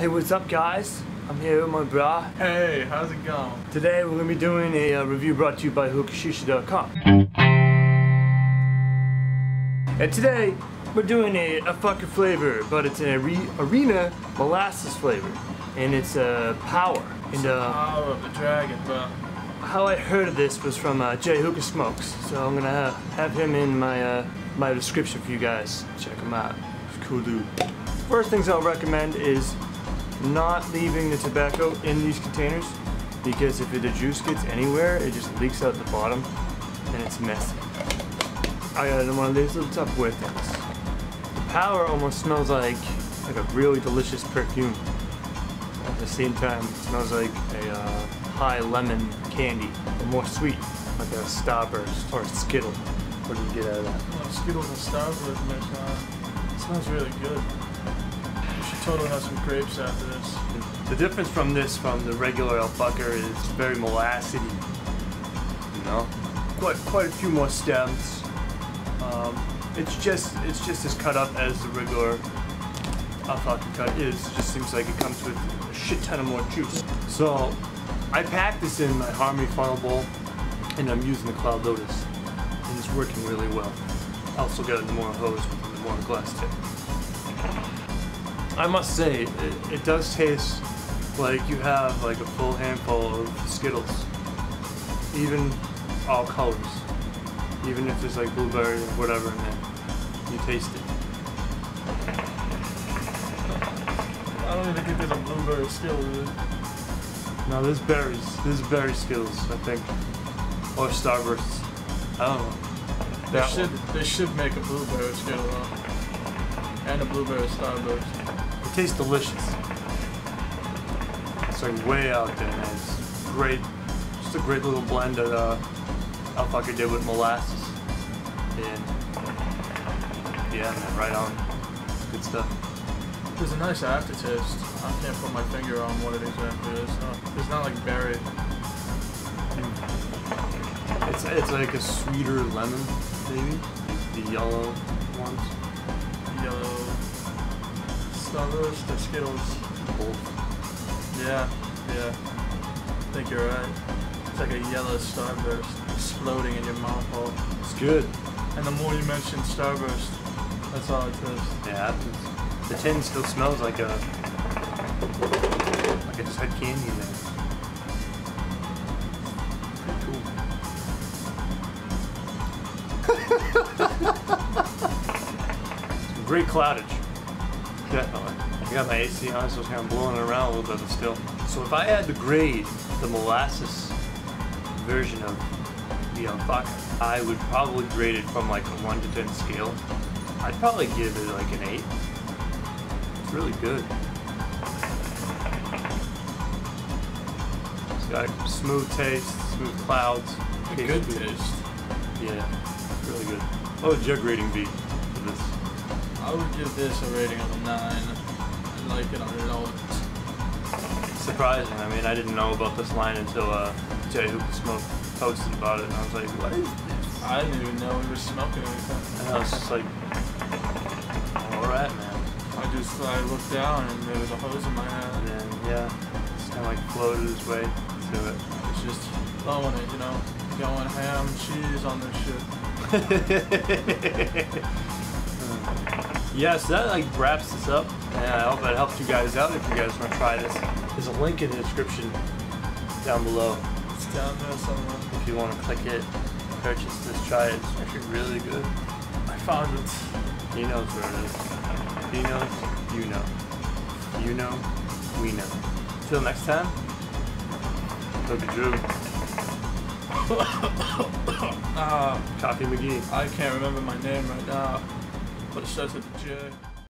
Hey, what's up, guys? I'm here with my bra. Hey, how's it going? Today we're gonna be doing a uh, review brought to you by hookah-shisha.com. And today we're doing a, a fucking flavor, but it's an are arena molasses flavor, and it's uh, power. And uh, Power of the dragon, bro. how I heard of this was from uh, Jay Hookah Smokes, so I'm gonna have, have him in my uh, my description for you guys. Check him out. Cool dude. First things I'll recommend is not leaving the tobacco in these containers because if the juice gets anywhere, it just leaks out the bottom and it's messy. I got one of these little Tupperware things. The power almost smells like like a really delicious perfume. At the same time, it smells like a uh, high lemon candy, but more sweet, like a Starburst or a Skittle. What do you get out of that? Well, Skittles and Starburst on. It smells really good. Totally have some grapes after this. The difference from this from the regular Al Fakher is very molassy. You know, quite quite a few more stems. Um, it's just it's just as cut up as the regular Al Fakher cut is. It just seems like it comes with a shit ton of more juice. So I packed this in my Harmony funnel bowl, and I'm using the Kaloud Lotus, and it's working really well. I also got the more hose with more glass tip. I must say, it, it does taste like you have like a full handful of Skittles. Even all colors. Even if there's like blueberry or whatever in it. You taste it. I don't even think there's a blueberry Skittle. No, there's berries. There's berry Skittles, I think. Or Starbursts. I don't know. They That should, one. they should make a blueberry Skittle, though. And a blueberry Starburst. It tastes delicious. It's like way out there, man. It's great. Just a great little blend that uh, Al Fakher did with molasses. And yeah, man, right on. Good stuff. There's a nice aftertaste. I can't put my finger on what it exactly is. It's not like berry. It's it's like a sweeter lemon, maybe. The yellow ones. Yellow Starburst or Skittles. Both. Yeah, yeah. I think you're right. It's like a yellow starburst exploding in your mouth hole. It's good. And the more you mention starburst, that's all it tastes. Yeah, it's, the tin still smells like a like I just had candy in there. Pretty cool. Some great cloudage. Definitely. I got my AC on, so it's kind of blowing it around a little bit, but still. So if I had to grade the molasses version of the Al Fakher, I would probably grade it from like a 1 to 10 scale. I'd probably give it like an 8. It's really good. It's got smooth taste, smooth clouds. Good taste. Yeah, really good. What would your grading be for this? I would give this a rating of a 9. I like it a lot. Surprising. I mean, I didn't know about this line until uh, Jay Hookah Smoke posted about it, and I was like, what is this? I didn't even know we were smoking anything. And I was just like, alright, man. I just, I looked down and there was a hose in my And hand. then, yeah, just kind of like floated his way to it. It's just blowing it, you know? Going ham, cheese on this shit. yes, that like wraps this up, and I hope that helped you guys out. If you guys want to try this, there's a link in the description down below It's down there somewhere. if you want to click it, purchase this, try it. It's actually really good. I found it. He knows where it is. He knows, you know. You know, we know. Till next time, Toby Drew, Ah, Coffee McGee. I can't remember my name right now, but it starts the a J.